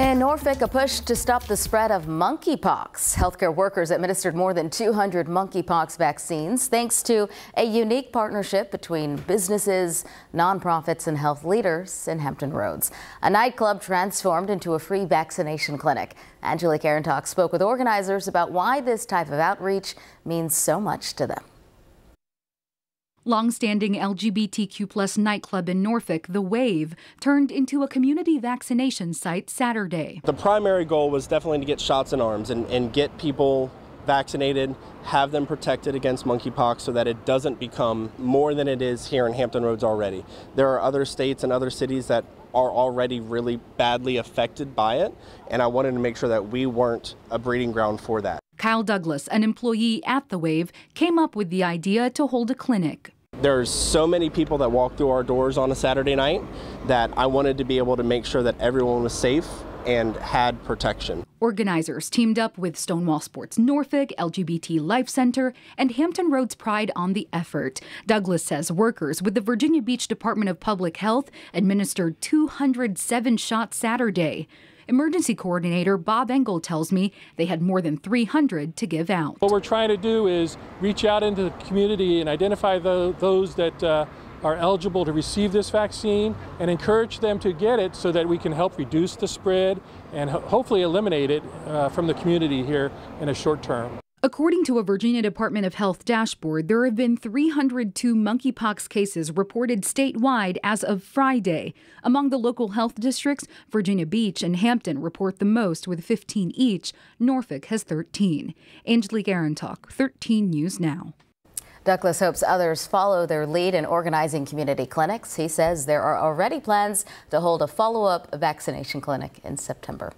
In Norfolk, a push to stop the spread of monkeypox. Healthcare workers administered more than 200 monkeypox vaccines thanks to a unique partnership between businesses, nonprofits, and health leaders in Hampton Roads. A nightclub transformed into a free vaccination clinic. Angelique Arintok spoke with organizers about why this type of outreach means so much to them. Longstanding LGBTQ plus nightclub in Norfolk, The Wave, turned into a community vaccination site Saturday. The primary goal was definitely to get shots in arms and, and get people vaccinated, have them protected against monkeypox so that it doesn't become more than it is here in Hampton Roads already. There are other states and other cities that are already really badly affected by it, and I wanted to make sure that we weren't a breeding ground for that. Kyle Douglas, an employee at The Wave, came up with the idea to hold a clinic. There's so many people that walk through our doors on a Saturday night that I wanted to be able to make sure that everyone was safe and had protection. Organizers teamed up with Stonewall Sports Norfolk, LGBT Life Center, and Hampton Roads Pride on the effort. Douglas says workers with the Virginia Beach Department of Public Health administered 207 shots Saturday. Emergency coordinator Bob Engel tells me they had more than 300 to give out. What we're trying to do is reach out into the community and identify the, those that uh, are eligible to receive this vaccine and encourage them to get it so that we can help reduce the spread and ho hopefully eliminate it uh, from the community here in a short term. According to a Virginia Department of Health dashboard, there have been 302 monkeypox cases reported statewide as of Friday. Among the local health districts, Virginia Beach and Hampton report the most with 15 each. Norfolk has 13. Angelique Arintok, 13 News Now. Douglas hopes others follow their lead in organizing community clinics. He says there are already plans to hold a follow-up vaccination clinic in September.